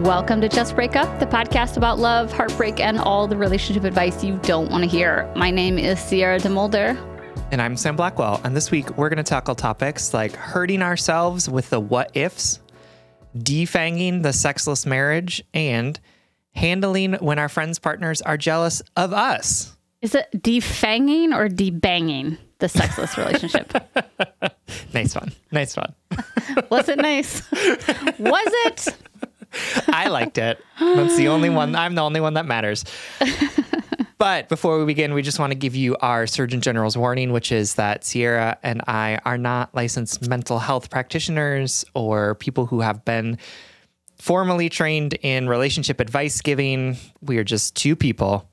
Welcome to Just Break Up, the podcast about love, heartbreak, and all the relationship advice you don't want to hear. My name is Sierra DeMulder. And I'm Sam Blackwell. And this week, we're going to tackle topics like hurting ourselves with the what ifs, defanging the sexless marriage, and handling when our friends' partners are jealous of us. Is it defanging or debanging the sexless relationship? nice one. Nice one. Was it nice? Was it? I liked it. That's the only one. I'm the only one that matters. But before we begin, we just want to give you our Surgeon General's warning, which is that Sierra and I are not licensed mental health practitioners or people who have been formally trained in relationship advice giving. We are just two people.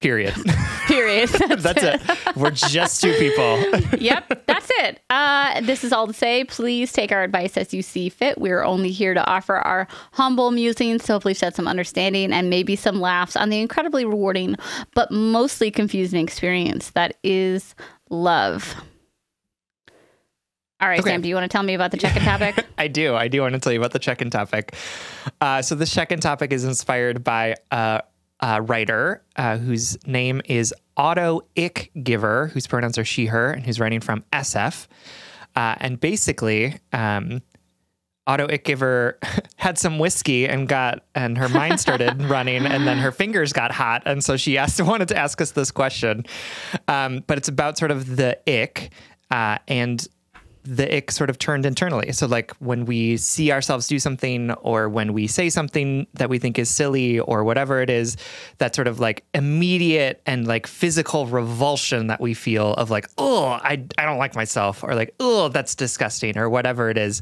Period. Period. That's, That's it. We're just two people. yep, that's it. Uh, this is all to say. Please take our advice as you see fit. We're only here to offer our humble musings to hopefully shed some understanding and maybe some laughs on the incredibly rewarding but mostly confusing experience that is love. All right, Okay. Sam, do you want to tell me about the check-in topic? I do. I do want to tell you about the check-in topic. Uh, so this check-in topic is inspired by a, a writer uh, whose name is Otto Ick Giver, whose pronouns are she/her, and who's writing from SF. Uh, and basically, um, Otto Ick Giver had some whiskey and got, and her mind started running, and then her fingers got hot, and so she asked, wanted to ask us this question. Um, but it's about sort of the ick uh, and the ick sort of turned internally. So, like when we see ourselves do something, or when we say something that we think is silly, or whatever it is, that sort of like immediate and like physical revulsion that we feel of like, oh, I, I don't like myself, or like, oh, that's disgusting, or whatever it is.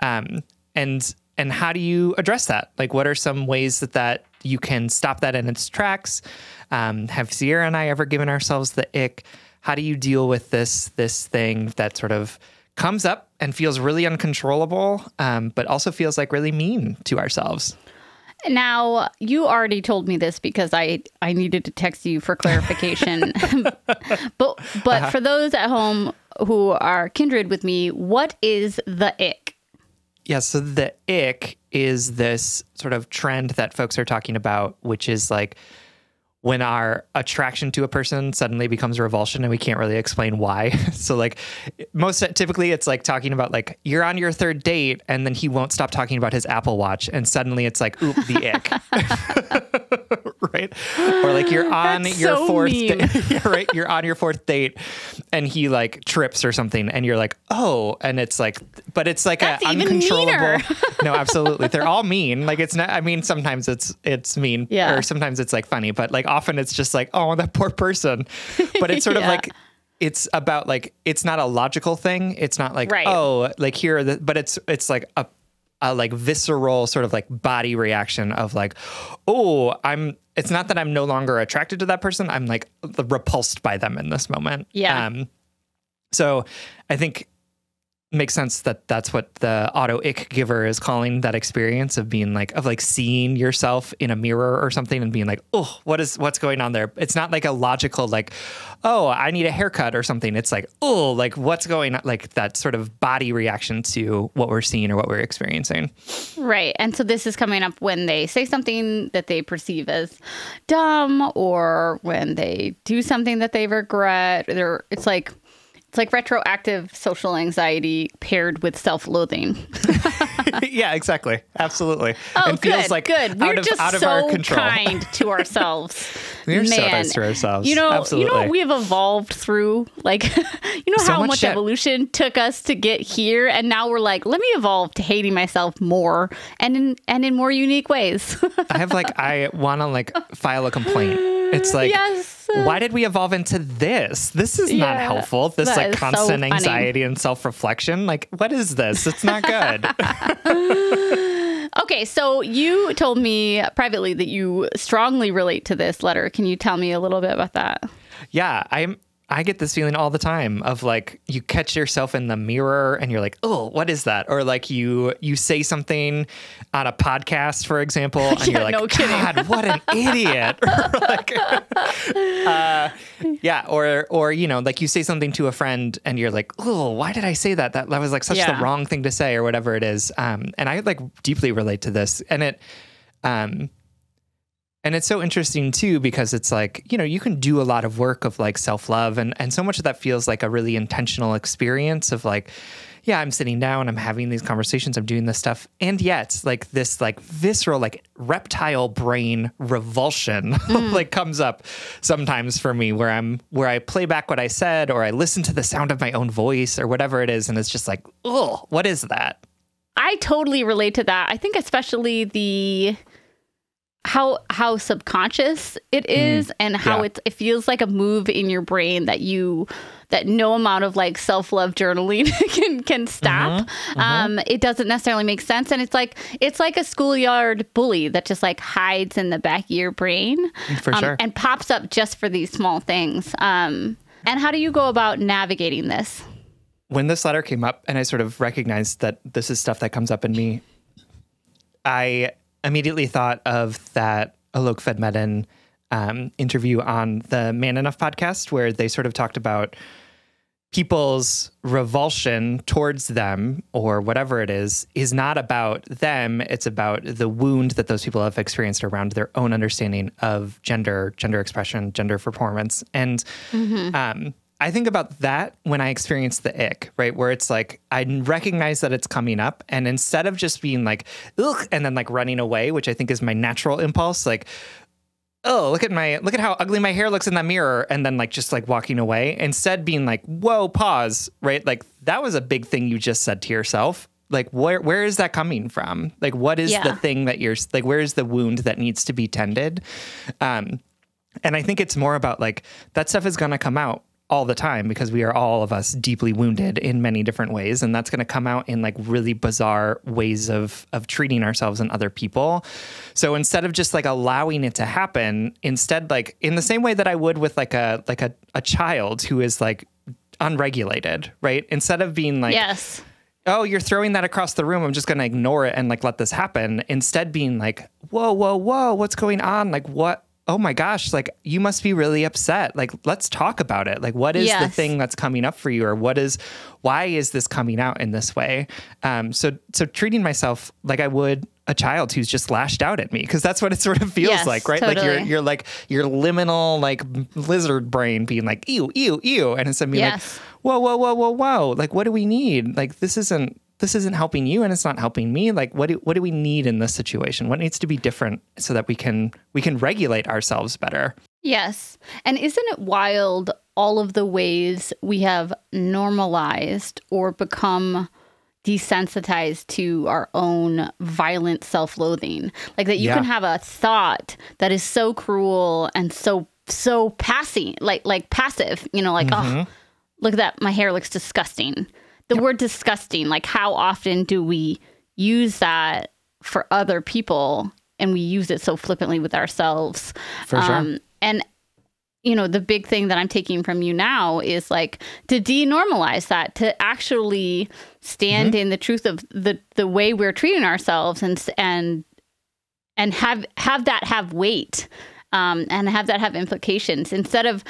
Um, and and how do you address that? Like, what are some ways that that you can stop that in its tracks? Um, have Sierra and I ever given ourselves the ick? How do you deal with this this thing that sort of comes up and feels really uncontrollable, um, but also feels like really mean to ourselves? Now, you already told me this because I I needed to text you for clarification. but but for those at home who are kindred with me, what is the ick? Yeah, so the ick is this sort of trend that folks are talking about, which is like when our attraction to a person suddenly becomes revulsion and we can't really explain why. so like most typically it's like talking about like you're on your third date and then he won't stop talking about his Apple Watch and suddenly it's like oop the ick. right? Or like you're on That's your so fourth mean. date, right? You're on your fourth date and he like trips or something and you're like, "Oh." And it's like but it's like That's a even uncontrollable. no, absolutely. They're all mean. Like it's not I mean sometimes it's it's mean Yeah. or sometimes it's like funny, but like often it's just like, "Oh, that poor person." But it's sort of like it's about like it's not a logical thing. It's not like, Right. "Oh, like here are the but it's it's like a a like visceral sort of like body reaction of like, oh, I'm. It's not that I'm no longer attracted to that person. I'm like repulsed by them in this moment. Yeah. Um, so I think makes sense that that's what the auto ick giver is calling that experience of being like of like seeing yourself in a mirror or something and being like oh what is what's going on there it's not like a logical like oh i need a haircut or something it's like oh like what's going on like that sort of body reaction to what we're seeing or what we're experiencing Right. And so this is coming up when they say something that they perceive as dumb or when they do something that they regret. They're, it's like it's like retroactive social anxiety paired with self-loathing. yeah exactly absolutely Oh, and good, feels like good. We're out of just out of so our control kind to ourselves. We're so Man, nice to ourselves. You know, you Absolutely. know, we have evolved through like, you know So how much much, evolution took us to get here, and now we're like, let me evolve to hating myself more and in and in more unique ways. I have like I want to like file a complaint. It's like Yes. why did we evolve into this? This is not helpful. This like is so constant anxiety and self-reflection. Like what is this? It's not good. okay, so you told me privately that you strongly relate to this letter. Can you tell me a little bit about that? yeah, I'm I get this feeling all the time of like you catch yourself in the mirror and you're like, "Oh, what is that?" Or like you you say something on a podcast, for example, and Yeah, you're like, no. "God, what an idiot!" Or like, uh, yeah, or or you know, like you say something to a friend and you're like, "Oh, why did I say that? That that was like such Yeah. the wrong thing to say, or whatever it is." Um, and I like deeply relate to this, and it, um, and it's so interesting too because it's like you know you can do a lot of work of like self-love and and so much of that feels like a really intentional experience of like yeah i'm sitting down i'm having these conversations i'm doing this stuff and yet like this like visceral like reptile brain revulsion mm. like comes up sometimes for me where i'm where i play back what i said or i listen to the sound of my own voice or whatever it is and it's just like oh what is that I totally relate to that. I think especially the how how subconscious it is and how Yeah. it's it feels like a move in your brain that you that no amount of like self-love journaling can can stop. Um it doesn't necessarily make sense and it's like it's like a schoolyard bully that just like hides in the back of your brain For um, sure. and pops up just for these small things. Um and how do you go about navigating this? when this letter came up and I sort of recognized that this is stuff that comes up in me, I immediately thought of that Alok Vaid-Menon um, interview on the Man Enough podcast, where they sort of talked about people's revulsion towards them or whatever it is is not about them. It's about the wound that those people have experienced around their own understanding of gender gender expression gender performance. And um, i think about that when i experience the ick right? Where it's like i recognize that it's coming up and instead of just being like ugh and then like running away which i think is my natural impulse like oh look at my look at how ugly my hair looks in that mirror and then like just like walking away instead being like whoa pause right? Like that was a big thing you just said to yourself. Like where where is that coming from? Like what is the thing that you're like where's the wound that needs to be tended? Um and i think it's more about like that stuff is going to come out all the time because we are all of us deeply wounded in many different ways and that's going to come out in like really bizarre ways of of treating ourselves and other people so instead of just like allowing it to happen instead like in the same way that i would with like a like a, a child who is like unregulated right instead of being like Yes. oh, you're throwing that across the room. I'm just going to ignore it and like let this happen. Instead, being like, whoa, whoa, whoa, what's going on? Like, what? Oh my gosh, like you must be really upset. Like, let's talk about it. Like, what is the thing that's coming up for you, or what is, why is this coming out in this way? Um, so, so treating myself like I would a child who's just lashed out at me, because that's what it sort of feels Yes, like, right? Like you're, you're like your liminal like lizard brain being like, ew, ew, ew, and of being Yes. like, whoa, whoa, whoa, whoa, whoa. Like, what do we need? Like, this isn't this isn't helping you, and it's not helping me. Like, what do what do we need in this situation? What needs to be different so that we can we can regulate ourselves better? Yes. And isn't it wild all of the ways we have normalized or become desensitized to our own violent self loathing? Like that you Yeah. can have a thought that is so cruel and so so passing like like passive, you know, like oh look at that, my hair looks disgusting. The word disgusting, like how often do we use that for other people and we use it so flippantly with ourselves? For sure. and you know, the big thing that I'm taking from you now is like to denormalize that, to actually stand in the truth of the the way we're treating ourselves and and and have have that have weight um, and have that have implications instead of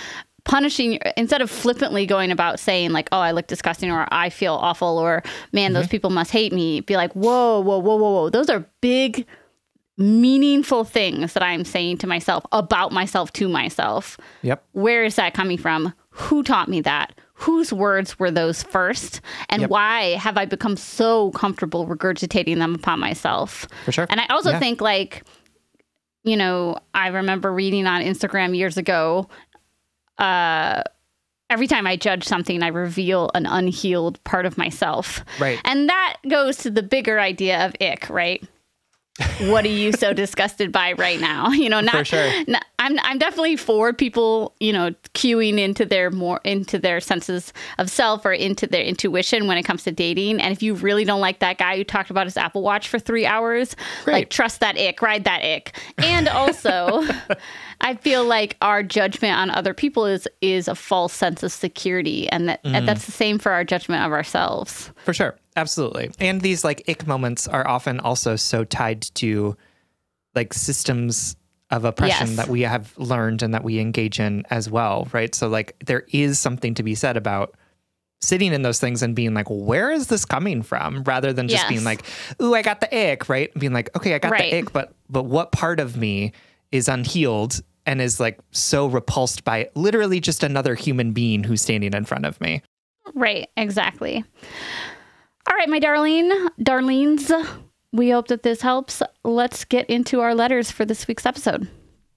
punishing instead of flippantly going about saying like oh i look disgusting or i feel awful or man those mm-hmm. people must hate me be like whoa whoa whoa whoa whoa those are big meaningful things that i'm saying to myself about myself to myself Yep. where is that coming from who taught me that whose words were those first and Yep. why have i become so comfortable regurgitating them upon myself For sure. and i also Yeah. think like you know i remember reading on instagram years ago uh every time i judge something i reveal an unhealed part of myself Right. and that goes to the bigger idea of ick right what are you so disgusted by right now you know not, For sure. n- I'm I'm definitely for people, you know, cueing into their more into their senses of self or into their intuition when it comes to dating. And if you really don't like that guy who talked about his Apple Watch for three hours, Great. like trust that ick, ride that ick. And also, I feel like our judgment on other people is is a false sense of security, and that and mm. that's the same for our judgment of ourselves. For sure. Absolutely. And these like ick moments are often also so tied to like systems of oppression Yes. that we have learned and that we engage in as well, right? So like there is something to be said about sitting in those things and being like, where is this coming from? Rather than just Yes. being like, ooh, I got the ick, right? And being like, okay, I got Right. the ick, but but what part of me is unhealed and is like so repulsed by literally just another human being who's standing in front of me? Right, exactly. All right, my darling, darlings, we hope that this helps. Let's get into our letters for this week's episode.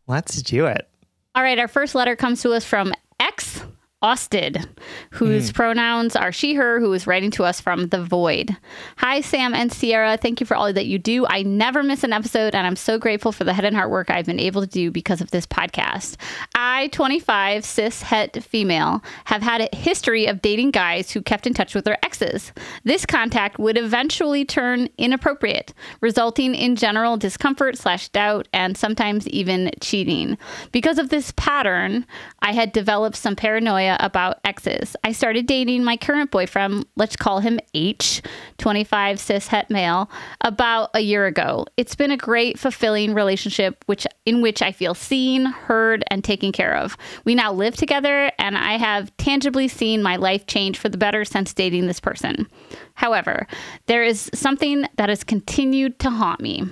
Let's do it. All right, our first letter comes to us from X Austed, whose hmm. pronouns are she, her, who is writing to us from the void. Hi, Sam and Sierra. Thank you for all that you do. I never miss an episode, and I'm so grateful for the head and heart work I've been able to do because of this podcast. I, 25, cis het female, have had a history of dating guys who kept in touch with their exes. This contact would eventually turn inappropriate, resulting in general discomfort slash doubt and sometimes even cheating. Because of this pattern, I had developed some paranoia about exes. I started dating my current boyfriend, let's call him H, 25 cis het male, about a year ago. It's been a great, fulfilling relationship which in which I feel seen, heard, and taken care of. We now live together, and I have tangibly seen my life change for the better since dating this person. However, there is something that has continued to haunt me.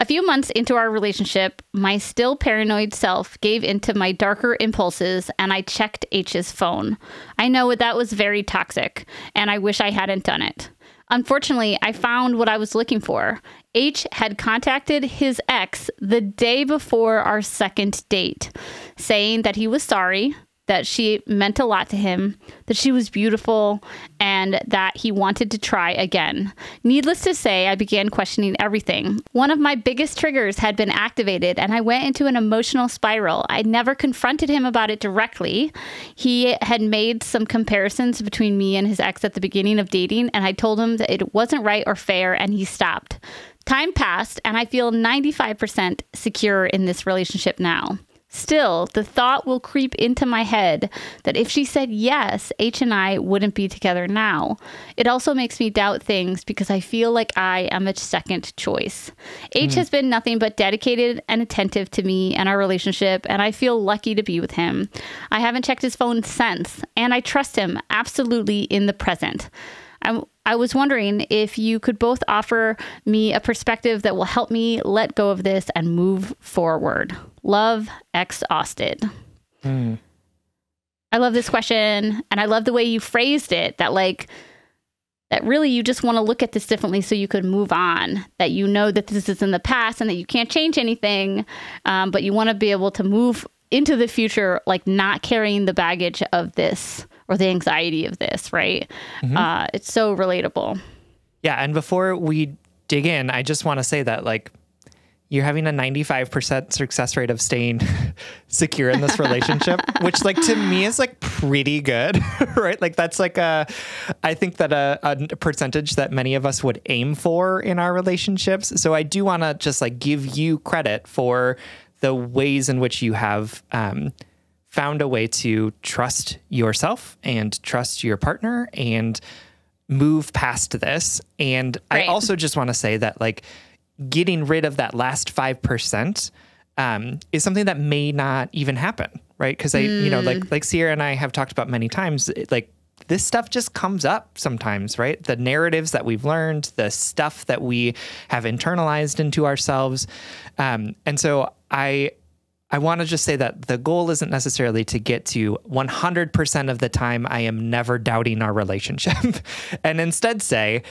A few months into our relationship, my still paranoid self gave into my darker impulses and I checked H's phone. I know that was very toxic, and I wish I hadn't done it. Unfortunately, I found what I was looking for. H had contacted his ex the day before our second date, saying that he was sorry, that she meant a lot to him, that she was beautiful, and that he wanted to try again. Needless to say, I began questioning everything. One of my biggest triggers had been activated, and I went into an emotional spiral. I never confronted him about it directly. He had made some comparisons between me and his ex at the beginning of dating, and I told him that it wasn't right or fair, and he stopped. Time passed, and I feel 95% secure in this relationship now. Still, the thought will creep into my head that if she said yes, H and I wouldn't be together now. It also makes me doubt things because I feel like I am a second choice. H hmm. has been nothing but dedicated and attentive to me and our relationship, and I feel lucky to be with him. I haven't checked his phone since, and I trust him absolutely in the present. I, I was wondering if you could both offer me a perspective that will help me let go of this and move forward. Love, exhausted. I love this question, and I love the way you phrased it. That like that really you just want to look at this differently so you could move on. That you know that this is in the past and that you can't change anything, um, but you want to be able to move into the future, like not carrying the baggage of this or the anxiety of this. Right? Uh, it's so relatable. Yeah, and before we dig in, I just want to say that like you're having a 95% success rate of staying secure in this relationship, which like to me is like pretty good, right? Like that's like a I think that a, a percentage that many of us would aim for in our relationships. So I do want to just like give you credit for the ways in which you have um found a way to trust yourself and trust your partner and move past this. And I also just want to say that like getting rid of that last 5% um, is something that may not even happen, right? Because I, you know, like like Sierra and I have talked about many times, it- like this stuff just comes up sometimes, right? The narratives that we've learned, the stuff that we have internalized into ourselves, um, and so I I want to just say that the goal isn't necessarily to get to 100% of the time I am never doubting our relationship and instead say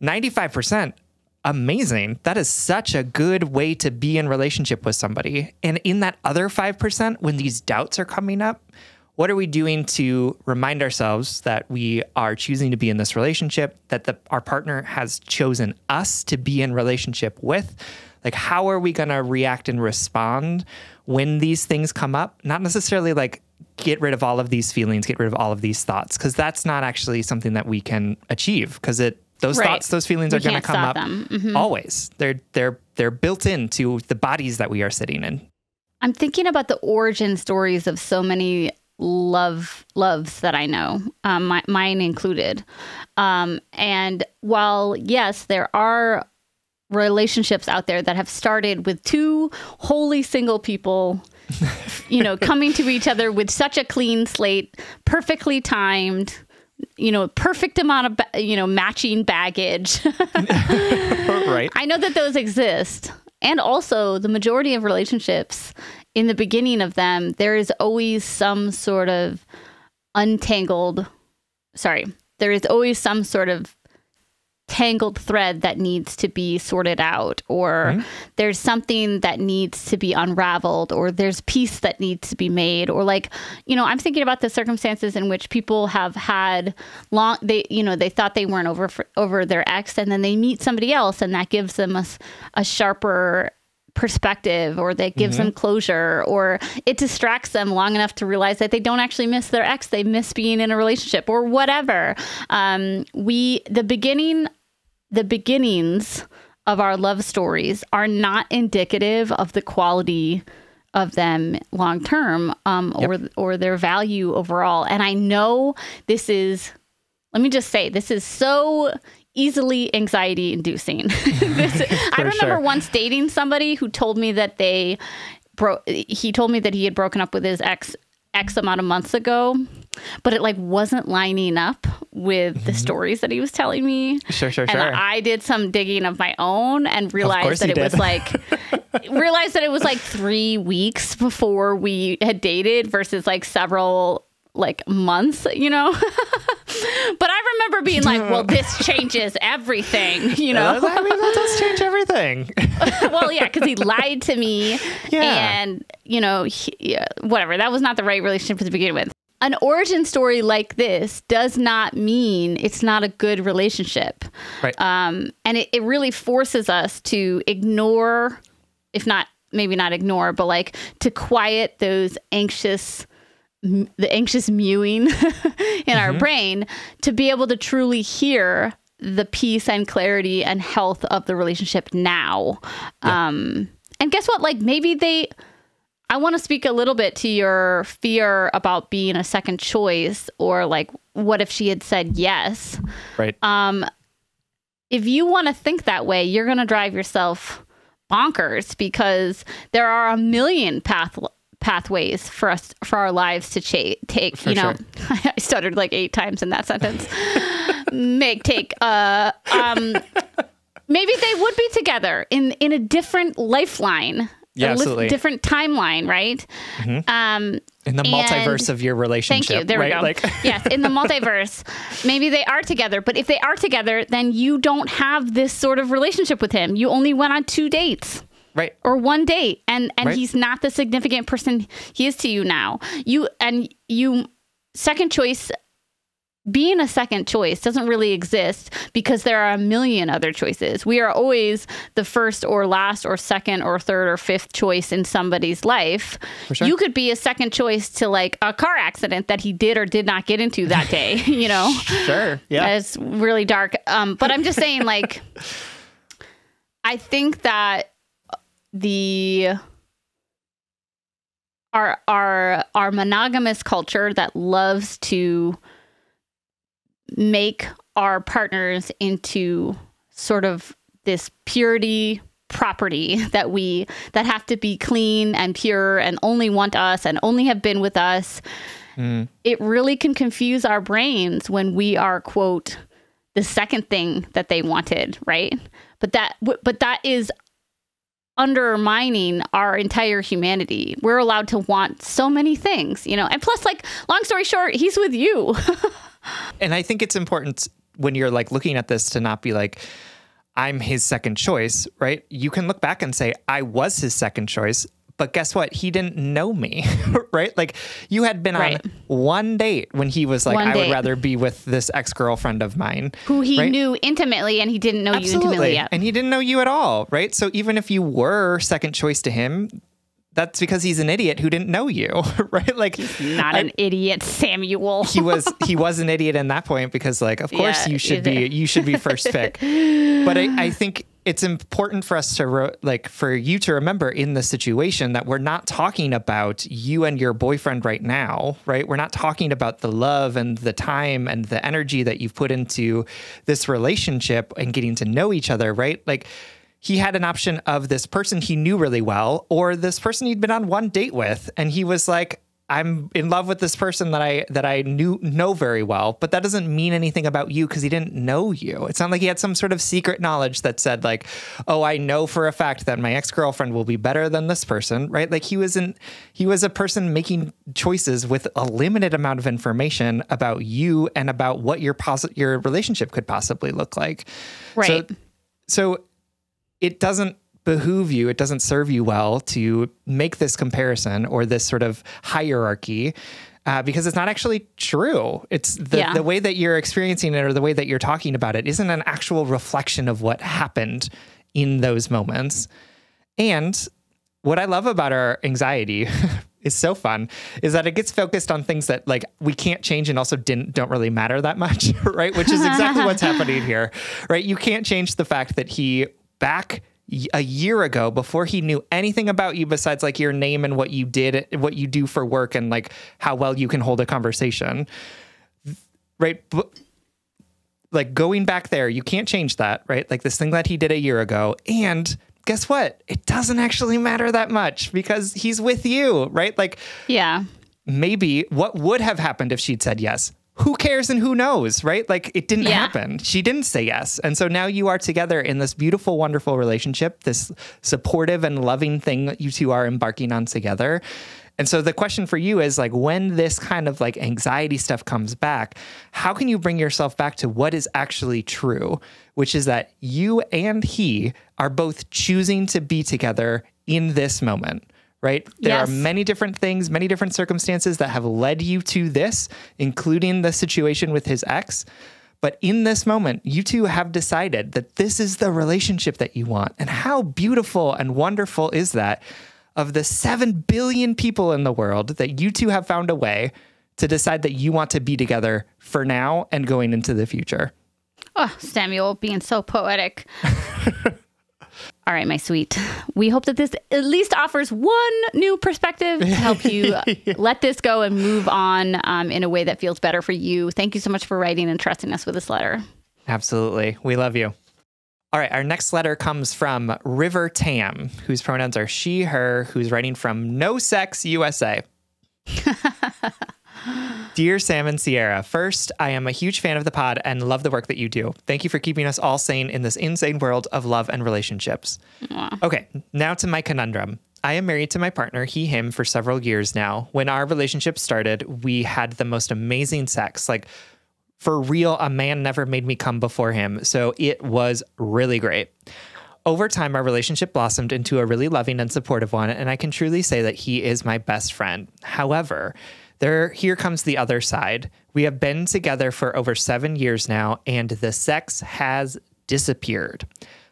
95% amazing. That is such a good way to be in relationship with somebody. And in that other 5% when these doubts are coming up, what are we doing to remind ourselves that we are choosing to be in this relationship, that the, our partner has chosen us to be in relationship with? Like, how are we going to react and respond when these things come up? Not necessarily like get rid of all of these feelings, get rid of all of these thoughts, because that's not actually something that we can achieve. Because it those Right. thoughts, those feelings We are going to come up. Mhm. always. They're they're they're built into the bodies that we are sitting in. I'm thinking about the origin stories of so many love loves that I know, um, my, mine included. Um, and while yes, there are relationships out there that have started with two wholly single people you know coming to each other with such a clean slate perfectly timed you know perfect amount of you know matching baggage right. i know that those exist and also the majority of relationships in the beginning of them there is always some sort of untangled sorry there is always some sort of tangled thread that needs to be sorted out or Mm-hmm. there's something that needs to be unraveled or there's peace that needs to be made or like you know i'm thinking about the circumstances in which people have had long they you know they thought they weren't over for, over their ex and then they meet somebody else and that gives them a, a sharper perspective or that gives them closure or it distracts them long enough to realize that they don't actually miss their ex they miss being in a relationship or whatever um, we the beginning the beginnings of our love stories are not indicative of the quality of them long term um, or or their value overall. And i know this is let me just say this is so easily anxiety inducing this, i remember sure. once dating somebody who told me that they broke he told me that he had broken up with his ex x amount of months ago but it like wasn't lining up with the stories that he was telling me Mm-hmm. Sure, sure, and sure. i did some digging of my own and realized that it was like realized that it was like three weeks before we had dated versus like several like months you know but i remember being like well this changes everything you know I mean, that does change everything. well, yeah, because he lied to me, Yeah. and you know, he, yeah, whatever. That was not the right relationship to begin with. An origin story like this does not mean it's not a good relationship, Right. um, and it, it really forces us to ignore, if not maybe not ignore, but like to quiet those anxious m- the anxious mewing in our brain to be able to truly hear the peace and clarity and health of the relationship now. Um, and guess what? Like maybe they, I want to speak a little bit to your fear about being a second choice or like, what if she had said yes? right. Um, if you want to think that way, you're going to drive yourself bonkers because there are a million path pathways for us for our lives to cha- take. you know, I stuttered like eight times in that sentence. Make take. Uh, um, maybe they would be together in in a different lifeline. Yeah, absolutely. different timeline, right? Um, In the and- multiverse of your relationship. Thank you. There right? we go. Like, yes, in the multiverse, maybe they are together. But if they are together, then you don't have this sort of relationship with him. You only went on two dates right. or one date, and and Right. he's not the significant person he is to you now. You and you second choice. Being a second choice doesn't really exist because there are a million other choices. We are always the first or last or second or third or fifth choice in somebody's life. sure. You could be a second choice to like a car accident that he did or did not get into that day, you know? Sure. Yeah. It's really dark. Um, but I'm just saying, like, I think that the our our our monogamous culture that loves to make our partners into sort of this purity property that we that have to be clean and pure and only want us and only have been with us. Mm. It really can confuse our brains when we are quote the second thing that they wanted right? But that but that is undermining our entire humanity. We're allowed to want so many things you know? And plus like long story short he's with you And I think it's important when you're like looking at this to not be like, I'm his second choice, right? You can look back and say, I was his second choice, but guess what? He didn't know me, right? Like you had been Right. on one date when he was like, One I would rather be with this ex girlfriend of mine. who he right? knew intimately and he didn't know you intimately yet And he didn't know you at all, right? So even if you were second choice to him, that's because he's an idiot who didn't know you, right? Like he's not an idiot samuel he was he was an idiot in that point because like of course Yeah, you should be you should be first pick but I, I think it's important for us to ro- like for you to remember in the situation that we're not talking about you and your boyfriend right now, right? We're not talking about the love and the time and the energy that you've put into this relationship and getting to know each other, right? Like he had an option of this person he knew really well or this person he'd been on one date with and he was like I'm in love with this person that I that I knew know very well, but that doesn't mean anything about you because he didn't know you. It's not like he had some sort of secret knowledge that said like, "Oh, I know for a fact that my ex-girlfriend will be better than this person." Right? Like he wasn't he was a person making choices with a limited amount of information about you and about what your pos- your relationship could possibly look like. Right. So, so it doesn't behoove you, it doesn't serve you well to make this comparison or this sort of hierarchy. Uh, because it's not actually true. It's the, Yeah. the way that you're experiencing it or the way that you're talking about it isn't an actual reflection of what happened in those moments. And what I love about our anxiety is so fun is that it gets focused on things that like we can't change and also didn't don't really matter that much, right? Which is exactly what's happening here, right? You can't change the fact that he back a year ago before he knew anything about you besides like your name and what you did what you do for work and like how well you can hold a conversation right but like going back there, you can't change that, right? Like this thing that he did a year ago. And guess what? It doesn't actually matter that much because he's with you, right? Like Yeah. maybe what would have happened if she'd said yes? Who cares and who knows, right? Like it didn't Yeah. happen. She didn't say yes. And so now you are together in this beautiful, wonderful relationship, this supportive and loving thing that you two are embarking on together. And so the question for you is like when this kind of like anxiety stuff comes back, how can you bring yourself back to what is actually true, which is that you and he are both choosing to be together in this moment right? There Yes. are many different things, many different circumstances that have led you to this, including the situation with his ex. But in this moment, you two have decided that this is the relationship that you want. And how beautiful and wonderful is that? Of the 7 billion people in the world, that you two have found a way to decide that you want to be together for now and going into the future. Oh, Samuel being so poetic. All right, my sweet. We hope that this at least offers one new perspective to help you let this go and move on um, in a way that feels better for you. Thank you so much for writing and trusting us with this letter. Absolutely. We love you. All right, our next letter comes from River Tam, whose pronouns are she, her, who's writing from No Sex USA. Dear Sam and Sierra, first, I am a huge fan of the pod and love the work that you do. Thank you for keeping us all sane in this insane world of love and relationships. Okay, now to my conundrum. I am married to my partner, he, him, for several years now. When our relationship started, we had the most amazing sex. Like, for real, a man never made me come before him. So it was really great. Over time, our relationship blossomed into a really loving and supportive one, and I can truly say that he is my best friend. However, there here comes the other side. We have been together for over seven years now, and the sex has disappeared.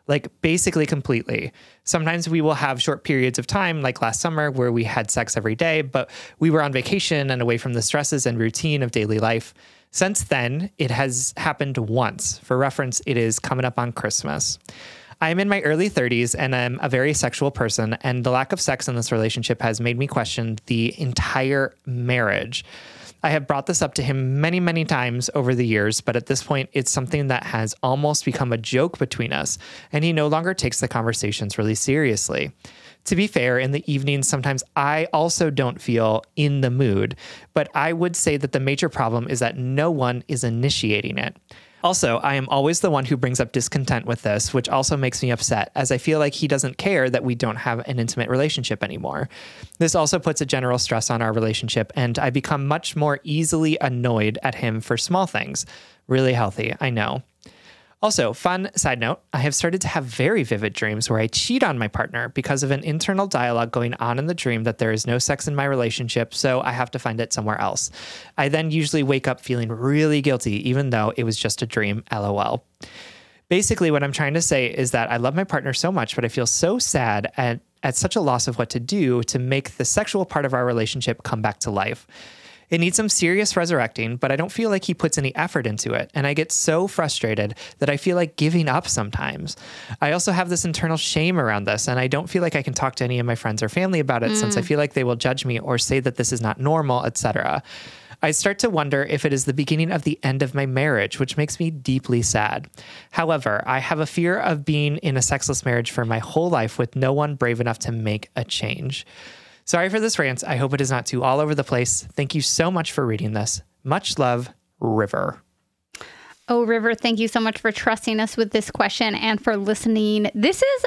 Like basically completely. Sometimes we will have short periods of time, like last summer, where we had sex every day, but we were on vacation and away from the stresses and routine of daily life. Since then, it has happened once. For reference, it is coming up on Christmas. I am in my early 30s and I'm a very sexual person, and the lack of sex in this relationship has made me question the entire marriage. I have brought this up to him many, many times over the years, but at this point, it's something that has almost become a joke between us, and he no longer takes the conversations really seriously. To be fair, in the evenings, sometimes I also don't feel in the mood, but I would say that the major problem is that no one is initiating it. Also, I am always the one who brings up discontent with this, which also makes me upset, as I feel like he doesn't care that we don't have an intimate relationship anymore. This also puts a general stress on our relationship, and I become much more easily annoyed at him for small things. Really healthy, I know. Also, fun side note, I have started to have very vivid dreams where I cheat on my partner because of an internal dialogue going on in the dream that there is no sex in my relationship, so I have to find it somewhere else. I then usually wake up feeling really guilty, even though it was just a dream, lol. Basically, what I'm trying to say is that I love my partner so much, but I feel so sad at, at such a loss of what to do to make the sexual part of our relationship come back to life. It needs some serious resurrecting, but I don't feel like he puts any effort into it. And I get so frustrated that I feel like giving up sometimes. I also have this internal shame around this, and I don't feel like I can talk to any of my friends or family about it mm. since I feel like they will judge me or say that this is not normal, etc. I start to wonder if it is the beginning of the end of my marriage, which makes me deeply sad. However, I have a fear of being in a sexless marriage for my whole life with no one brave enough to make a change. Sorry for this rant. I hope it is not too all over the place. Thank you so much for reading this. Much love, River. Oh, River, thank you so much for trusting us with this question and for listening. This is,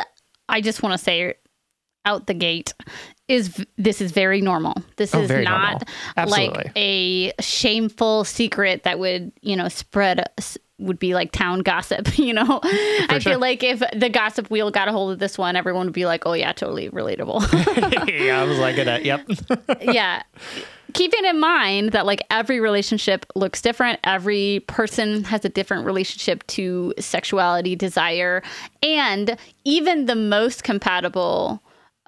I just want to say out the gate, is this is very normal. This oh, is not like a shameful secret that would, you know, spread would be like town gossip, you know. I sure. feel like if the gossip wheel got a hold of this one, everyone would be like, "Oh yeah, totally relatable." yeah, I was like that. Uh, yep. yeah. Keeping in mind that like every relationship looks different, every person has a different relationship to sexuality, desire, and even the most compatible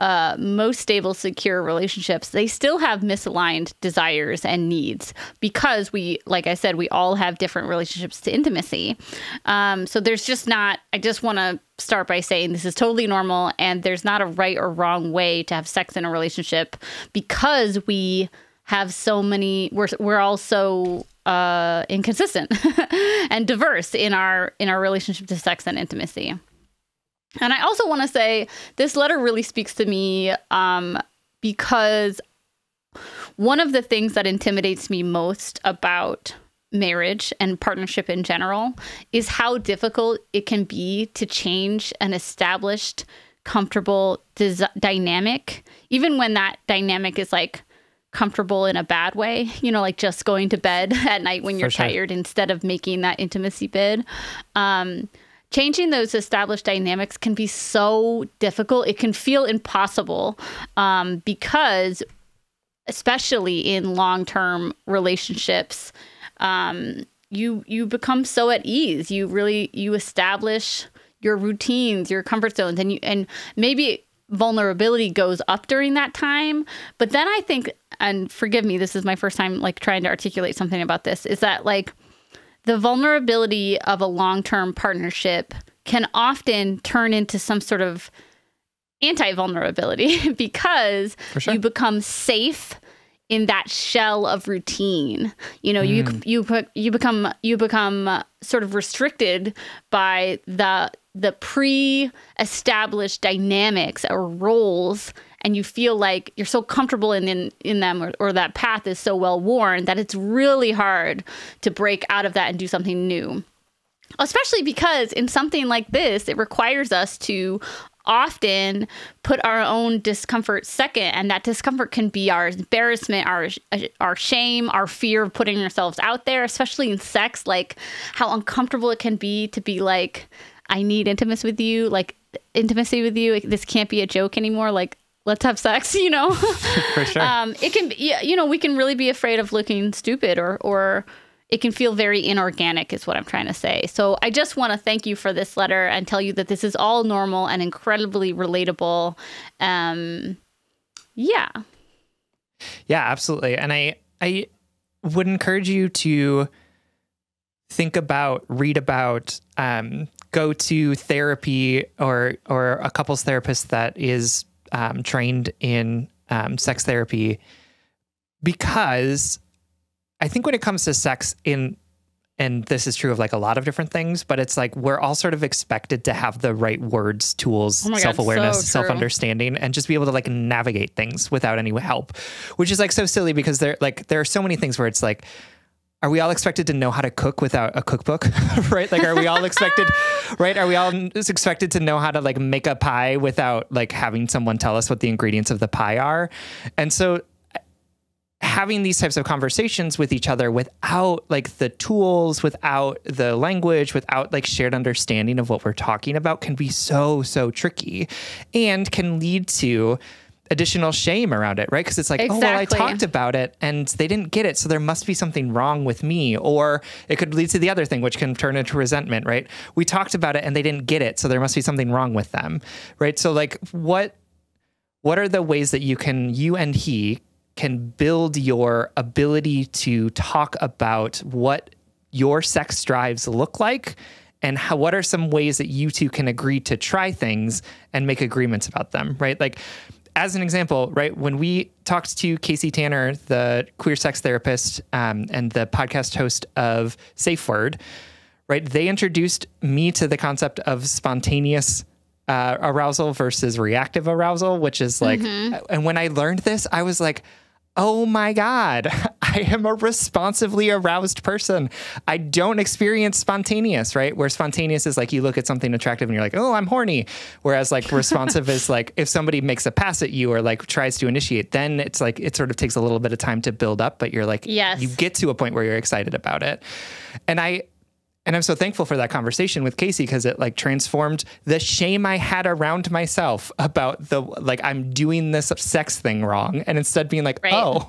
uh, most stable, secure relationships, they still have misaligned desires and needs because we, like I said, we all have different relationships to intimacy. Um, so there's just not, I just want to start by saying this is totally normal and there's not a right or wrong way to have sex in a relationship because we have so many, we're, we're all so uh, inconsistent and diverse in our in our relationship to sex and intimacy. And I also want to say this letter really speaks to me um, because one of the things that intimidates me most about marriage and partnership in general is how difficult it can be to change an established, comfortable des- dynamic, even when that dynamic is like comfortable in a bad way, you know, like just going to bed at night when you're sure. tired instead of making that intimacy bid. Um, changing those established dynamics can be so difficult. It can feel impossible um, because, especially in long term relationships, um, you you become so at ease. You really you establish your routines, your comfort zones, and you and maybe vulnerability goes up during that time. But then I think, and forgive me, this is my first time like trying to articulate something about this, is that like the vulnerability of a long term partnership can often turn into some sort of anti vulnerability because sure. you become safe in that shell of routine. You know, mm. you you you become you become sort of restricted by the the pre-established dynamics or roles and you feel like you're so comfortable in in, in them or, or that path is so well worn that it's really hard to break out of that and do something new. Especially because in something like this it requires us to often put our own discomfort second and that discomfort can be our embarrassment our our shame our fear of putting ourselves out there especially in sex like how uncomfortable it can be to be like i need intimacy with you like intimacy with you this can't be a joke anymore like let's have sex, you know? For sure. Um, it can, be, you know, we can really be afraid of looking stupid or, or it can feel very inorganic, is what I'm trying to say. So I just want to thank you for this letter and tell you that this is all normal and incredibly relatable. Um, yeah. Yeah, absolutely. And I, I would encourage you to think about, read about, um, go to therapy or or a couples therapist that is um, trained in um, sex therapy because I think when it comes to sex in and this is true of like a lot of different things, but it's like we're all sort of expected to have the right words, tools, oh self awareness, so self understanding, and just be able to like navigate things without any help, which is like so silly because there like there are so many things where it's like are we all expected to know how to cook without a cookbook? Right? Like are we all expected right? Are we all expected to know how to like make a pie without like having someone tell us what the ingredients of the pie are? And so uh, having these types of conversations with each other without like the tools without the language without like shared understanding of what we're talking about can be so so tricky and can lead to additional shame around it, right? Because it's like, exactly. oh, well, I talked about it and they didn't get it. So there must be something wrong with me. Or it could lead to the other thing, which can turn into resentment, right? We talked about it and they didn't get it. So there must be something wrong with them, right? So, like, what. What are the ways that you can, you and he, can build your ability to talk about what your sex drives look like and how, what are some ways that you two can agree to try things and make agreements about them, right? Like, as an example, right, when we talked to Casey Tanner, the queer sex therapist um, and the podcast host of Safe Word, right, they introduced me to the concept of spontaneous uh, arousal versus reactive arousal, which is like, and when I learned this, I was like, oh my God, I am a responsively aroused person. I don't experience spontaneous, right? Where spontaneous is like you look at something attractive and you're like, oh, I'm horny. Whereas like responsive is like if somebody makes a pass at you or like tries to initiate, then it's like it sort of takes a little bit of time to build up, but you're like, Yes. you get to a point where you're excited about it. And I, and I'm so thankful for that conversation with Casey because it like transformed the shame I had around myself about the like I'm doing this sex thing wrong, and instead being like, Right. oh,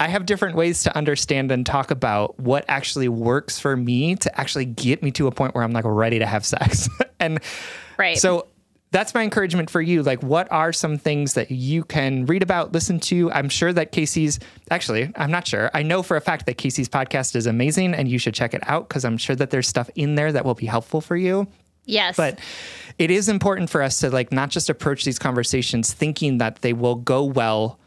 I have different ways to understand and talk about what actually works for me to actually get me to a point where I'm like ready to have sex. and Right. so that's my encouragement for you. Like, what are some things that you can read about, listen to? I'm sure that Casey's actually, I'm not sure. I know for a fact that Casey's podcast is amazing and you should check it out because I'm sure that there's stuff in there that will be helpful for you. yes. But it is important for us to like not just approach these conversations thinking that they will go well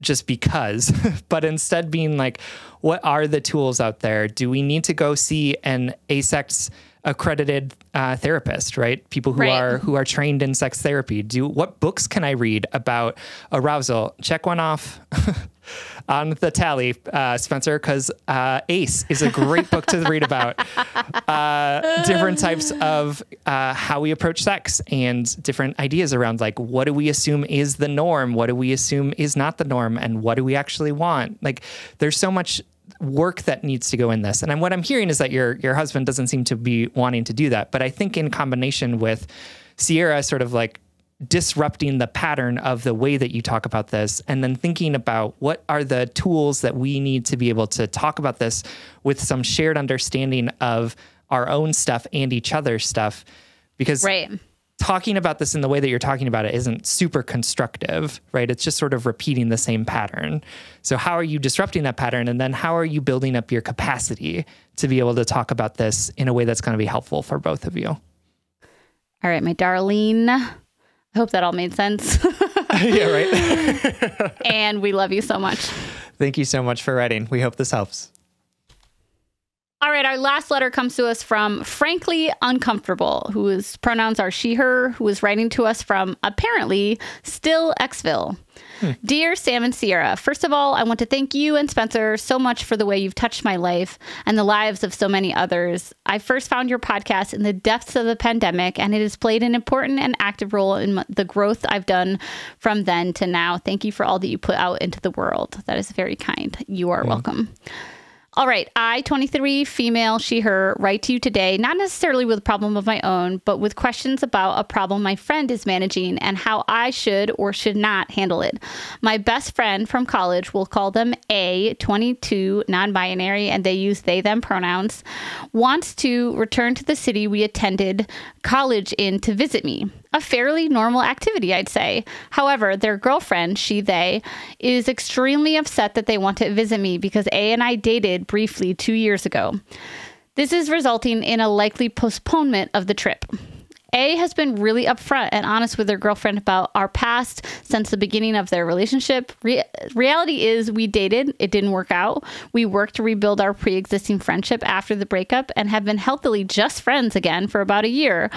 just because, but instead being like, what are the tools out there? Do we need to go see an AASECT accredited uh, therapist, right? People who Right. are who are trained in sex therapy. Do what books can I read about arousal? Check one off on the tally, uh, Spencer, because uh, Ace is a great book to read about uh, different types of uh, how we approach sex and different ideas around like what do we assume is the norm, what do we assume is not the norm, and what do we actually want. Like, there's so much work that needs to go in this. And I'm- what I'm hearing is that your your husband doesn't seem to be wanting to do that, but I think in combination with Sierra sort of like disrupting the pattern of the way that you talk about this and then thinking about what are the tools that we need to be able to talk about this with some shared understanding of our own stuff and each other's stuff because right. talking about this in the way that you're talking about it isn't super constructive, right? It's just sort of repeating the same pattern. So, how are you disrupting that pattern? And then, how are you building up your capacity to be able to talk about this in a way that's going to be helpful for both of you? All right, my darling. I hope that all made sense. yeah, right. and we love you so much. Thank you so much for writing. We hope this helps. All right, our last letter comes to us from Frankly Uncomfortable, whose pronouns are she, her, who is writing to us from apparently still Xville. Dear Sam and Sierra, first of all, I want to thank you and Spencer so much for the way you've touched my life and the lives of so many others. I first found your podcast in the depths of the pandemic, and it has played an important and active role in the growth I've done from then to now. Thank you for all that you put out into the world. That is very kind. You are mm. welcome. All right, I, 23, female, she, her, write to you today, not necessarily with a problem of my own, but with questions about a problem my friend is managing and how I should or should not handle it. My best friend from college, we'll call them A, 22, non binary, and they use they, them pronouns, wants to return to the city we attended college in to visit me. A fairly normal activity, I'd say. However, their girlfriend, she, they, is extremely upset that they want to visit me because A and I dated briefly two years ago. This is resulting in a likely postponement of the trip. A has been really upfront and honest with their girlfriend about our past since the beginning of their relationship. Re- reality is, we dated, it didn't work out. We worked to rebuild our pre existing friendship after the breakup and have been healthily just friends again for about a year,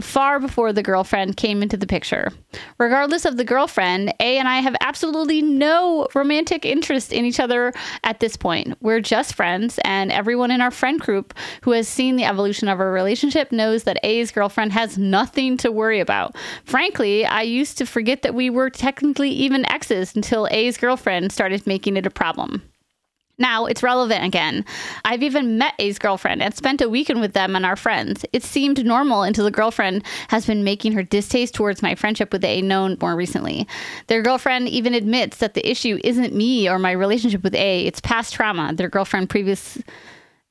far before the girlfriend came into the picture. Regardless of the girlfriend, A and I have absolutely no romantic interest in each other at this point. We're just friends, and everyone in our friend group who has seen the evolution of our relationship knows that A's girlfriend has nothing to worry about. Frankly, I used to forget that we were technically even exes until A's girlfriend started making it a problem. Now it's relevant again. I've even met A's girlfriend and spent a weekend with them and our friends. It seemed normal until the girlfriend has been making her distaste towards my friendship with A known more recently. Their girlfriend even admits that the issue isn't me or my relationship with A, it's past trauma. Their girlfriend previous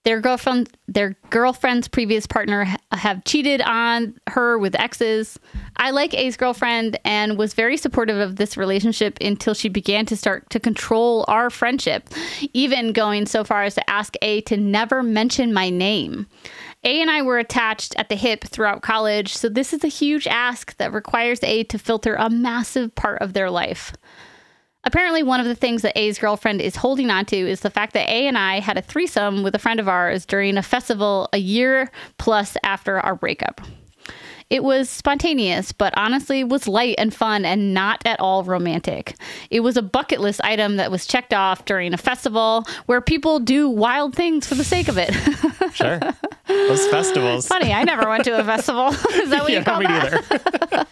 their girlfriend their girlfriend's previous partner have cheated on her with exes. I like A's girlfriend and was very supportive of this relationship until she began to start to control our friendship, even going so far as to ask A to never mention my name. A and I were attached at the hip throughout college, so this is a huge ask that requires A to filter a massive part of their life. Apparently, one of the things that A's girlfriend is holding on to is the fact that A and I had a threesome with a friend of ours during a festival a year plus after our breakup. It was spontaneous, but honestly was light and fun and not at all romantic. It was a bucket list item that was checked off during a festival where people do wild things for the sake of it. Sure. Those festivals. Funny, I never went to a festival. Is that what you yeah, call me that?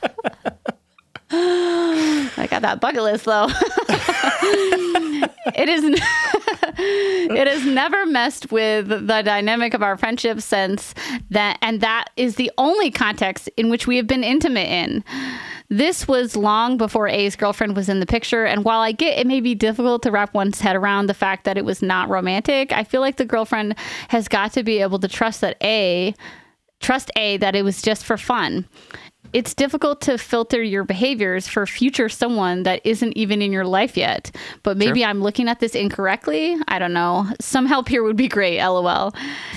I got that bucket list though. it is n- it has never messed with the dynamic of our friendship since that and that is the only context in which we have been intimate in. This was long before A's girlfriend was in the picture, and while I get it may be difficult to wrap one's head around the fact that it was not romantic, I feel like the girlfriend has got to be able to trust that A trust A that it was just for fun it's difficult to filter your behaviors for future someone that isn't even in your life yet. But maybe Sure. I'm looking at this incorrectly. I don't know. Some help here would be great, lol.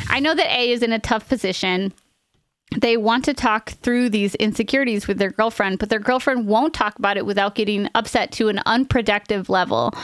I know that A is in a tough position. They want to talk through these insecurities with their girlfriend, but their girlfriend won't talk about it without getting upset to an unproductive level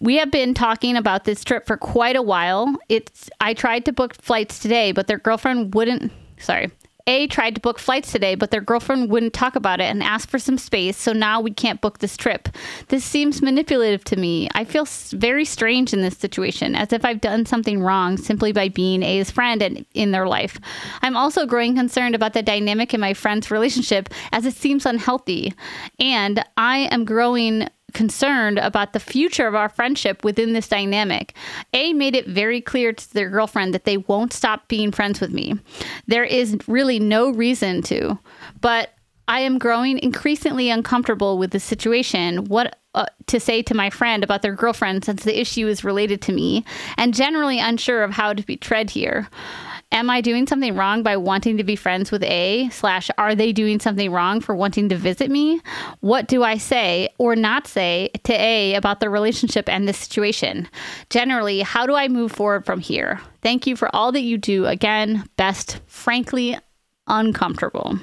we have been talking about this trip for quite a while. It's I tried to book flights today, but their girlfriend wouldn't sorry. A tried to book flights today, but their girlfriend wouldn't talk about it and asked for some space, so now we can't book this trip. This seems manipulative to me. I feel very strange in this situation, as if I've done something wrong simply by being A's friend and in their life. I'm also growing concerned about the dynamic in my friend's relationship, as it seems unhealthy. And I am growing concerned about the future of our friendship within this dynamic. A made it very clear to their girlfriend that they won't stop being friends with me. There is really no reason to, but I am growing increasingly uncomfortable with the situation. What uh, to say to my friend about their girlfriend since the issue is related to me, and generally unsure of how to be tread here. Am I doing something wrong by wanting to be friends with A? Slash, are they doing something wrong for wanting to visit me? What do I say or not say to A about the relationship and this situation? Generally, how do I move forward from here? Thank you for all that you do. Again, best, frankly, uncomfortable.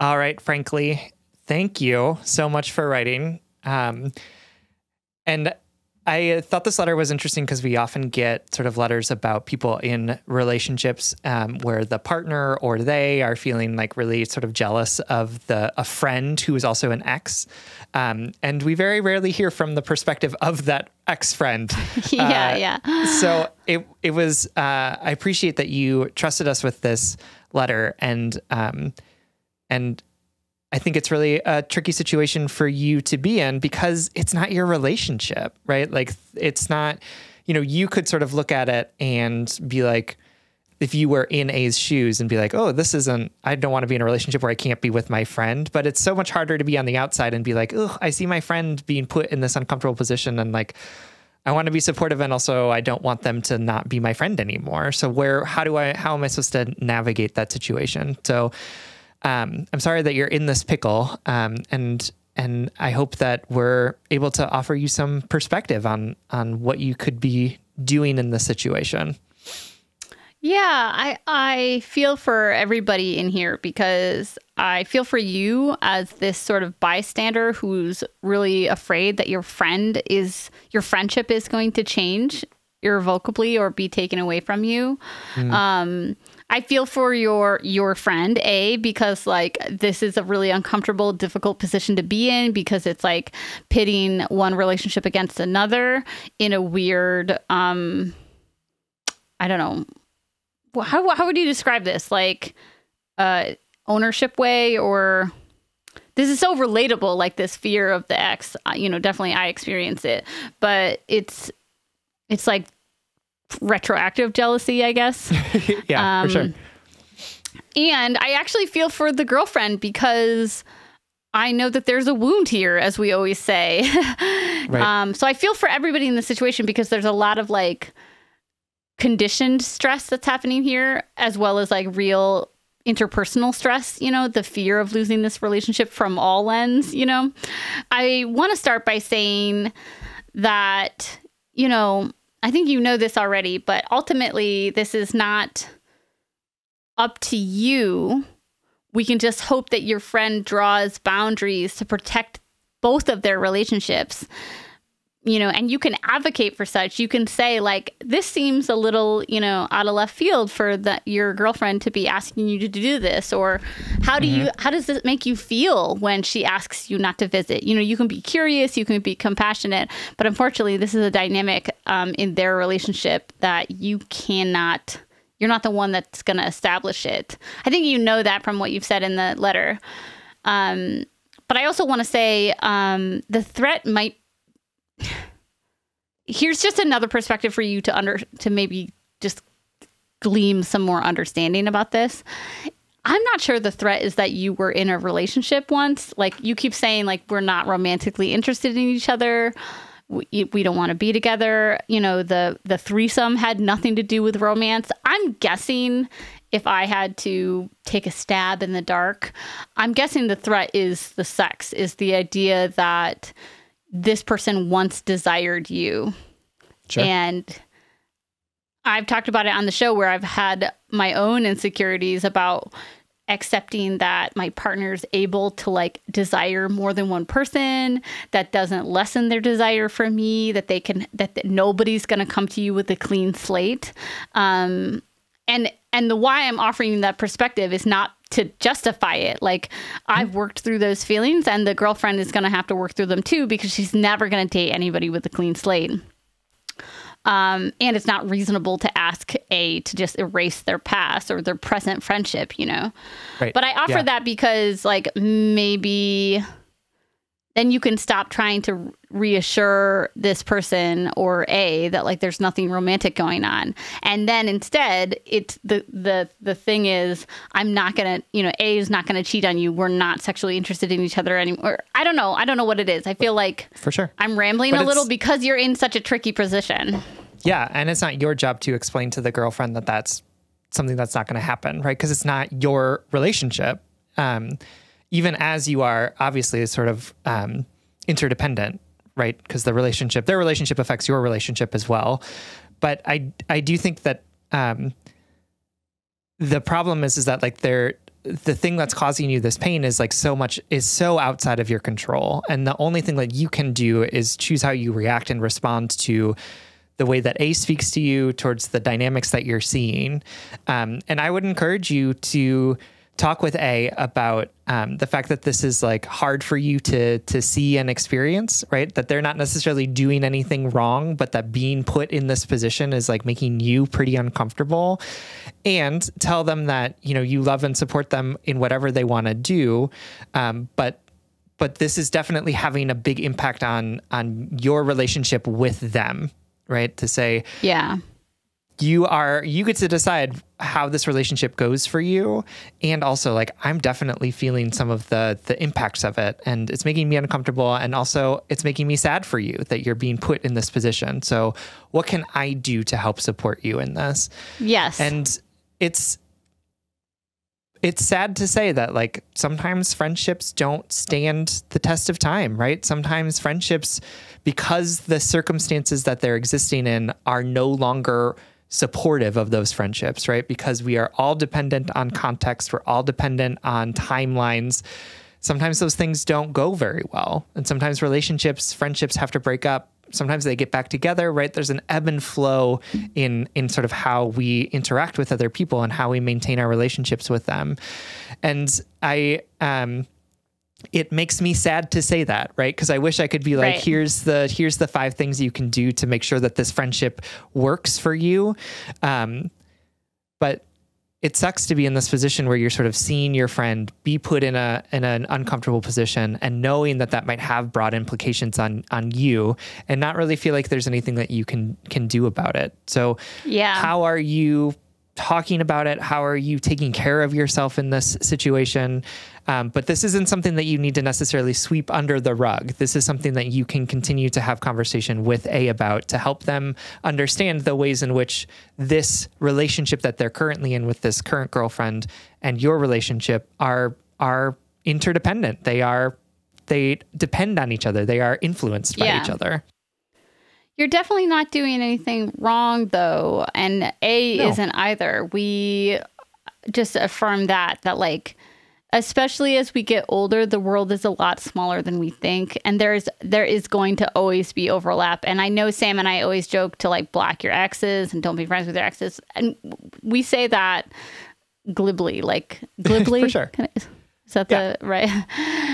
All right, frankly, thank you so much for writing. Um, and I thought this letter was interesting because we often get sort of letters about people in relationships um, where the partner or they are feeling like really sort of jealous of the a friend who is also an ex, um, and we very rarely hear from the perspective of that ex friend. yeah, yeah. so it it was. Uh, I appreciate that you trusted us with this letter, and um, and I think it's really a tricky situation for you to be in because it's not your relationship, right? Like it's not, you know, you could sort of look at it and be like, if you were in A's shoes and be like, oh, this isn't, I don't want to be in a relationship where I can't be with my friend. But it's so much harder to be on the outside and be like, oh, I see my friend being put in this uncomfortable position and like, I want to be supportive and also I don't want them to not be my friend anymore. So where, how do I, how am I supposed to navigate that situation? So, um, I'm sorry that you're in this pickle, um, and and I hope that we're able to offer you some perspective on on what you could be doing in this situation. Yeah, I I feel for everybody in here because I feel for you as this sort of bystander who's really afraid that your friend is your friendship is going to change irrevocably or be taken away from you. Um I feel for your your friend A because like this is a really uncomfortable difficult position to be in because it's like pitting one relationship against another in a weird um I don't know how how would you describe this? Like uh ownership way or this is so relatable like this fear of the ex you know definitely i experience it but it's it's like retroactive jealousy i guess yeah, for sure. Um, and i actually feel for the girlfriend because i know that there's a wound here as we always say Right. um so i feel for everybody in the situation because there's a lot of like conditioned stress that's happening here, as well as like real interpersonal stress, you know, the fear of losing this relationship from all ends, you know. I want to start by saying that, you know, I think you know this already, but ultimately, this is not up to you. We can just hope that your friend draws boundaries to protect both of their relationships you know, and you can advocate for such. You can say like, this seems a little, you know, out of left field for that your girlfriend to be asking you to do this, or how do mm-hmm. you, how does it make you feel when she asks you not to visit? You know, you can be curious, you can be compassionate, but unfortunately, this is a dynamic um, in their relationship that you cannot. You're not the one that's going to establish it. I think you know that from what you've said in the letter. Um, but I also want to say um, the threat might here's just another perspective for you to under to maybe just glean some more understanding about this. I'm not sure the threat is that you were in a relationship once. Like you keep saying like we're not romantically interested in each other. We, we don't want to be together. You know, the the threesome had nothing to do with romance. I'm guessing if I had to take a stab in the dark, I'm guessing the threat is the sex, is the idea that this person once desired you. Sure. And I've talked about it on the show where I've had my own insecurities about accepting that my partner's able to like desire more than one person that doesn't lessen their desire for me that they can that, that nobody's going to come to you with a clean slate um and and the why i'm offering that perspective is not to justify it. Like I've worked through those feelings and the girlfriend is going to have to work through them too because she's never going to date anybody with a clean slate. Um, and it's not reasonable to ask A to just erase their past or their present friendship, you know? Right. But I offer yeah. that because like maybe then you can stop trying to reassure this person or a that like there's nothing romantic going on. And then instead it's the the the thing is i'm not gonna you know a is not gonna cheat on you. We're not sexually interested in each other anymore. I don't know. I don't know what it is. I feel like for sure. I'm rambling but a little because you're in such a tricky position. Yeah and it's not your job to explain to the girlfriend that that's something that's not going to happen right? Because it's not your relationship. Um even as you are obviously sort of um, interdependent, right? Because the relationship, their relationship affects your relationship as well. But I, I do think that um, the problem is, is that like they're the thing that's causing you this pain is like so much is so outside of your control, and the only thing that you can do is choose how you react and respond to the way that A speaks to you towards the dynamics that you're seeing. Um, and I would encourage you to talk with A about um, the fact that this is like hard for you to to see and experience, right? That they're not necessarily doing anything wrong, but that being put in this position is like making you pretty uncomfortable. And tell them that you know you love and support them in whatever they want to do, um, but but this is definitely having a big impact on on your relationship with them, right? To say, yeah, you are you get to decide how this relationship goes for you. And also like i'm definitely feeling some of the the impacts of it. And it's making me uncomfortable. And also it's making me sad for you that you're being put in this position. So what can i do to help support you in this? Yes. And it's it's sad to say that like sometimes friendships don't stand the test of time right? Sometimes friendships because the circumstances that they're existing in are no longer supportive of those friendships, right? Because we are all dependent on context, we're all dependent on timelines. Sometimes those things don't go very well. And sometimes relationships, friendships have to break up. Sometimes they get back together, right? There's an ebb and flow in in sort of how we interact with other people and how we maintain our relationships with them. And I um it makes me sad to say that, right? Because I wish I could be like, right. here's the here's the five things you can do to make sure that this friendship works for you. Um, but it sucks to be in this position where you're sort of seeing your friend be put in a in an uncomfortable position and knowing that that might have broad implications on on you and not really feel like there's anything that you can can do about it. So, yeah, how are you talking about it? How are you taking care of yourself in this situation? Um, but this isn't something that you need to necessarily sweep under the rug. This is something that you can continue to have conversation with A about to help them understand the ways in which this relationship that they're currently in with this current girlfriend and your relationship are are interdependent. They are they depend on each other. They are influenced by Yeah. each other. You're definitely not doing anything wrong, though, and A No. isn't either. We just affirm that that like, especially as we get older, the world is a lot smaller than we think, and there's there is going to always be overlap. And I know Sam and I always joke to like block your exes and don't be friends with your exes, and we say that glibly, like glibly. For sure. Is that the right?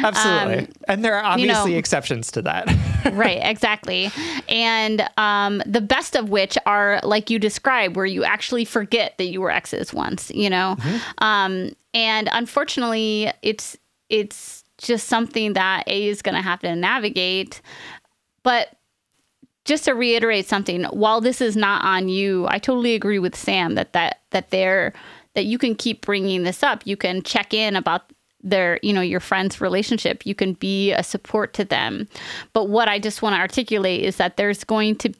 Absolutely. Um, and there are you know- obviously exceptions to that. right exactly and um, the best of which are like you describe, where you actually forget that you were exes once you know um, and unfortunately it's it's just something that a is going to have to navigate but just to reiterate something while this is not on you i totally agree with sam that that that they're that you can keep bringing this up you can check in about their you know your friend's relationship you can be a support to them. But what i just want to articulate is that there's going to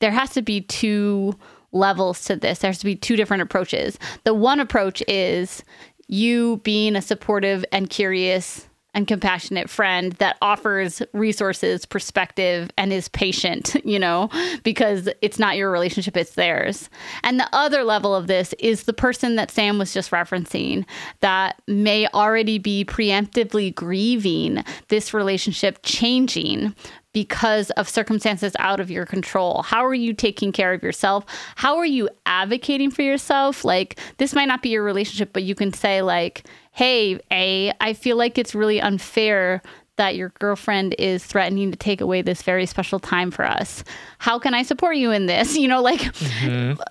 there has to be two levels to this. There has to be two different approaches. The one approach is you being a supportive and curious and compassionate friend that offers resources, perspective, and is patient, you know, because it's not your relationship, it's theirs. And the other level of this is the person that Sam was just referencing that may already be preemptively grieving this relationship changing because of circumstances out of your control. How are you taking care of yourself? How are you advocating for yourself? Like, this might not be your relationship, but you can say, like, hey, A, I feel like it's really unfair that your girlfriend is threatening to take away this very special time for us. How can I support you in this? You know, like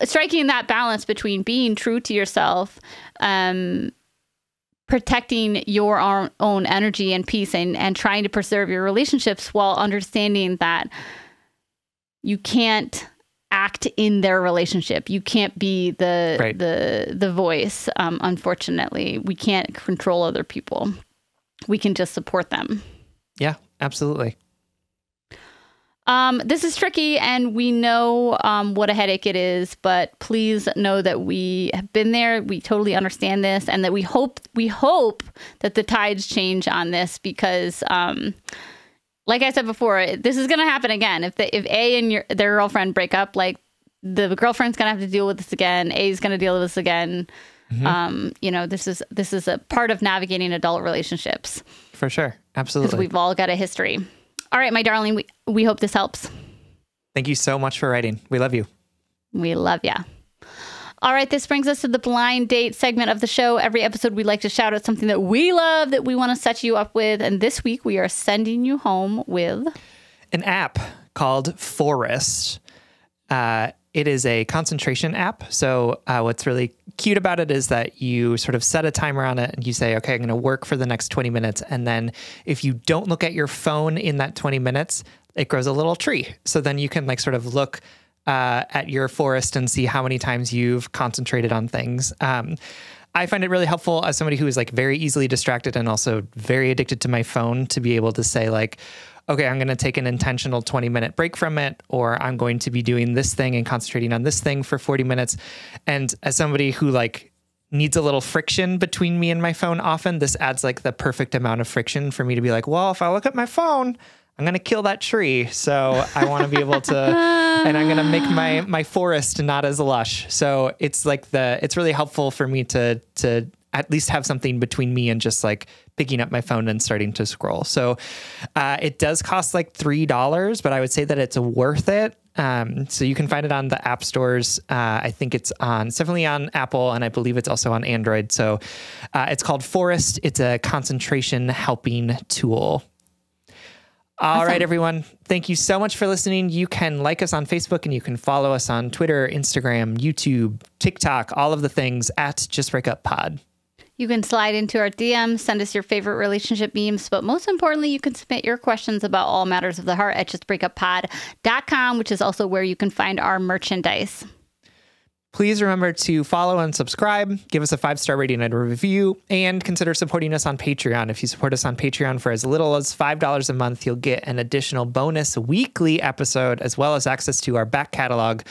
striking that balance between being true to yourself, um, protecting your own, own energy and peace and, and trying to preserve your relationships while understanding that you can't act in their relationship. You can't be the Right. the the voice. Um, unfortunately, we can't control other people. We can just support them. yeah, absolutely. Um, this is tricky, and we know um, what a headache it is. But please know that we have been there. We totally understand this, and that we hope we hope that the tides change on this because, um, like I said before, this is going to happen again. If the, if A and your their girlfriend break up, like the girlfriend's going to have to deal with this again. A is going to deal with this again. Um, you know, this is this is a part of navigating adult relationships For sure. because Absolutely. we've all got a history. All right, my darling, we we hope this helps. Thank you so much for writing. We love you. We love ya. All right, this brings us to the blind date segment of the show. Every episode, we like to shout out something that we love that we want to set you up with. And this week, we are sending you home with An app called Forest. Uh, it is a concentration app. So, uh, what's really cute about it is that you sort of set a timer on it and you say, okay, I'm going to work for the next 20 minutes. And then if you don't look at your phone in that 20 minutes, it grows a little tree. So then you can like sort of look uh, at your forest and see how many times you've concentrated on things. Um, I find it really helpful as somebody who is like very easily distracted and also very addicted to my phone to be able to say like, okay, I'm going to take an intentional 20 minute break from it, or I'm going to be doing this thing and concentrating on this thing for 40 minutes. And as somebody who like needs a little friction between me and my phone often, this adds like the perfect amount of friction for me to be like, well, if I look at my phone, I'm gonna kill that tree. So I want to be able to, and I'm gonna make my my forest not as lush. So it's like the it's really helpful for me to to at least have something between me and just like picking up my phone and starting to scroll. So uh, it does cost like three dollars, but I would say that it's worth it. Um, so you can find it on the app stores. Uh, I think it's on it's definitely on Apple, and I believe it's also on Android. So uh, it's called Forest. It's a concentration helping tool. All right, everyone. Thank you so much for listening. You can like us on Facebook and you can follow us on Twitter, Instagram, YouTube, TikTok, all of the things at Just Break Up Pod. You can slide into our DMs, send us your favorite relationship memes, but most importantly, you can submit your questions about all matters of the heart at justbreakuppod.com, which is also where you can find our merchandise. Please remember to follow and subscribe, give us a five star rating and review, and consider supporting us on Patreon. If you support us on Patreon for as little as $5 a month, you'll get an additional bonus weekly episode as well as access to our back catalog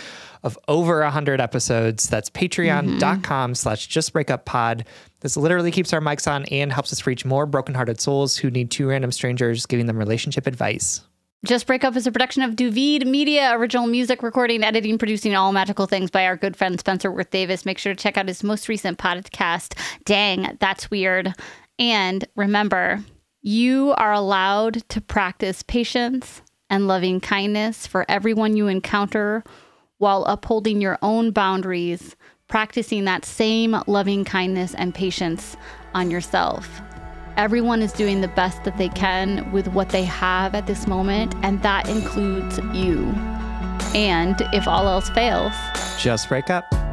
of over 100 episodes. That's patreon.com slash justbreakuppod. This literally keeps our mics on and helps us reach more brokenhearted souls who need two random strangers giving them relationship advice. Just Break Up is a production of Duvid Media, original music, recording, editing, producing, all magical things by our good friend Spencer Worth Davis. Make sure to check out his most recent podcast, Dang, That's Weird. And remember, you are allowed to practice patience and loving kindness for everyone you encounter while upholding your own boundaries, practicing that same loving kindness and patience on yourself. Everyone is doing the best that they can with what they have at this moment, and that includes you. And if all else fails, Just break up.